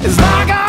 It's like I